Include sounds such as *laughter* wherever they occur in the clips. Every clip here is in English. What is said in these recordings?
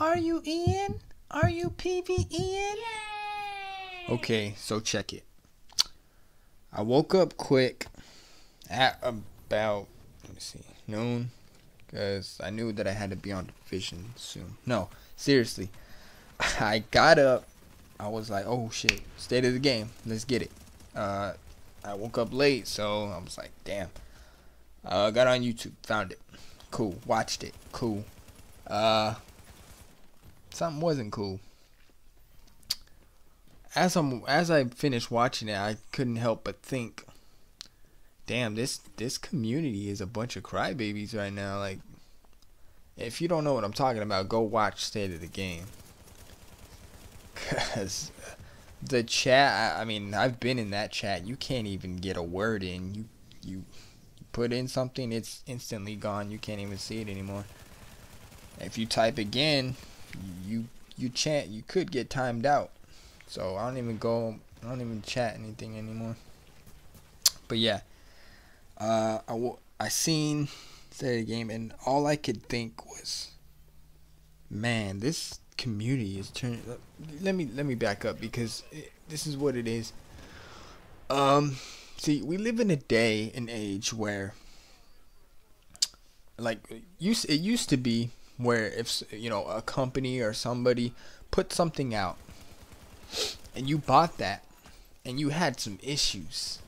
Are you in? Are you PV in? Yay! Okay, so check it. I woke up quick at about let me see noon because I knew that I had to be on Division soon. No, seriously, *laughs* I got up. I was like, oh shit, state of the game, let's get it. Uh, I woke up late, so I was like, damn. Uh, got on YouTube, found it, cool, watched it, cool. Uh, something wasn't cool as I'm as I finished watching it, I couldn't help but think, damn, this this community is a bunch of crybabies right now. Like, if you don't know what I'm talking about, go watch State of the Game. *laughs* Cause the chat, I mean, I've been in that chat. You can't even get a word in. You you put in something, it's instantly gone. You can't even see it anymore. If you type again, you you chant, you could get timed out. So I don't even go, I don't even chat anything anymore. But yeah, uh, I, seen the game and all I could think was, man, this community is turning. Let me let me back up because it, this is what it is. Um, see, we live in a day and age where, like, used it used to be where if you know a company or somebody put something out and you bought that and you had some issues.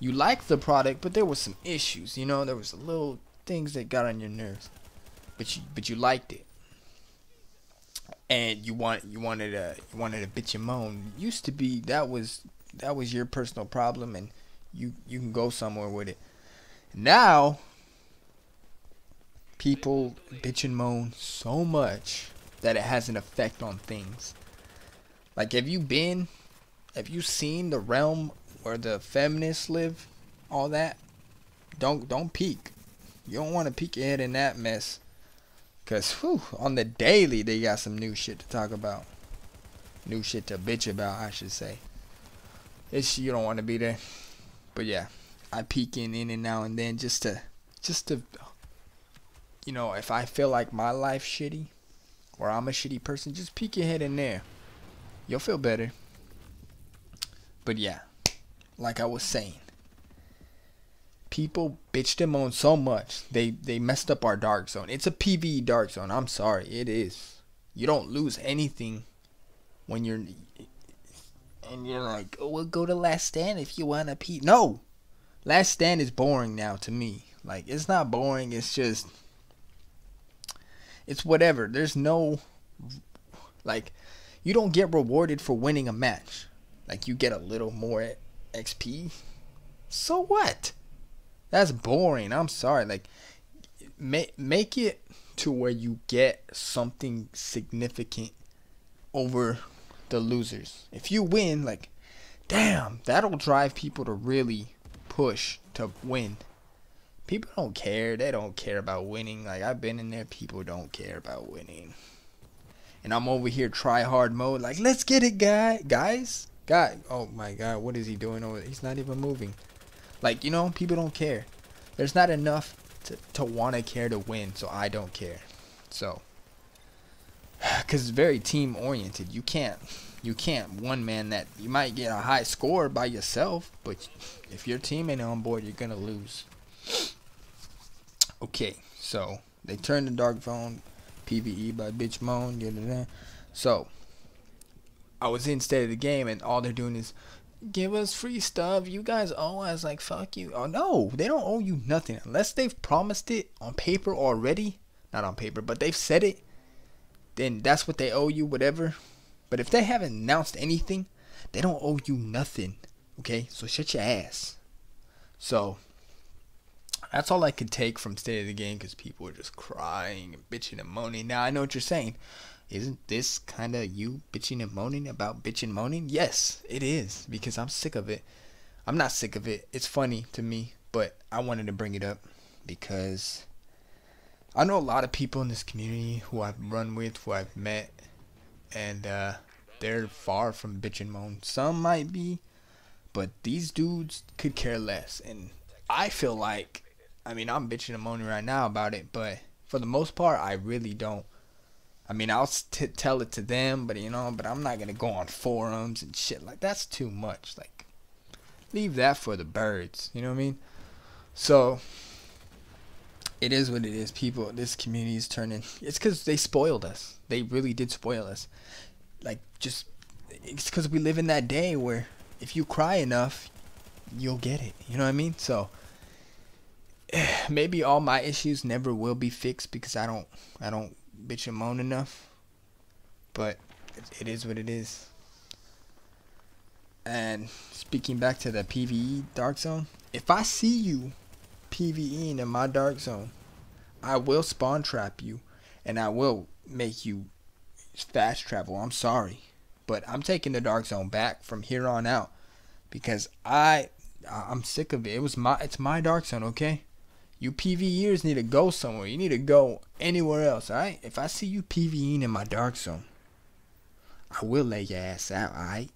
You liked the product, but there was some issues, you know, there was a little things that got on your nerves. But you but you liked it. And you want you wanted a you wanted a bitch and moan. Used to be that was that was your personal problem and you you can go somewhere with it. Now people bitch and moan so much that it has an effect on things. Like, have you been, have you seen the realm where the feminists live? All that. Don't don't peek. You don't want to peek your head in that mess. Cause whew, on the daily they got some new shit to talk about. New shit to bitch about, I should say. It's you don't want to be there. But yeah, I peek in in and now and then just to just to you know, if I feel like my life shitty or I'm a shitty person, just peek your head in there you'll feel better. But yeah, like I was saying, people bitched and moaned so much they they messed up our dark zone. It's a PVE dark zone. I'm sorry, it is. You don't lose anything when you're and you're like, oh, we'll go to Last Stand if you want to pee. No, Last Stand is boring now to me. Like it's not boring. It's just it's whatever. There's no like you don't get rewarded for winning a match. Like you get a little more XP. So what? That's boring. I'm sorry. Like make make it to where you get something significant over the losers. If you win, like damn, that'll drive people to really push to win. People don't care. They don't care about winning. Like I've been in there, people don't care about winning and I'm over here try hard mode, like let's get it, guy, guys, guy. Oh my God, what is he doing over? There? He's not even moving. Like you know, people don't care. There's not enough to to want to care to win, so I don't care. So, *sighs* because it's very team oriented. You can't you can't one man that you might get a high score by yourself, but if your team ain't on board, you're gonna lose. Okay, so they turned the dark zone PVE by Bitch Moan. So I was in state of the game, and all they're doing is give us free stuff. You guys owe us. Like fuck you. Oh no, they don't owe you nothing unless they've promised it on paper already. Not on paper, but they've said it. Then that's what they owe you, whatever. But if they haven't announced anything, they don't owe you nothing. Okay, so shut your ass. So that's all I could take from State of the Game because people were just crying and bitching and moaning. Now I know what you're saying. Isn't this kind of you bitching and moaning about bitching and moaning? Yes, it is because I'm sick of it. I'm not sick of it. It's funny to me, but I wanted to bring it up because I know a lot of people in this community who I've run with, who I've met, and uh, they're far from bitch and moan. Some might be, but these dudes could care less. And I feel like I mean, I'm bitching and moaning right now about it, but for the most part, I really don't. I mean, I'll tell it to them, but you know, but I'm not gonna go on forums and shit like that's too much. Like, leave that for the birds. You know what I mean? So, it is what it is. People, this community is turning. It's because they spoiled us. They really did spoil us. Like, just it's because we live in that day where if you cry enough, you'll get it. You know what I mean? So *sighs* maybe all my issues never will be fixed because I don't I don't bitch and moan enough. But it, is what it is. And speaking back to the PVE dark zone, if I see you PVEing in my dark zone, I will spawn trap you and I will make you fast travel. I'm sorry. But I'm taking the dark zone back from here on out because I I'm sick of it. It was my it's my dark zone, okay? You PVEers need to go somewhere. You need to go anywhere else, alright? If I see you PVEing in my dark zone, I will lay your ass out, alright?